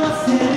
lost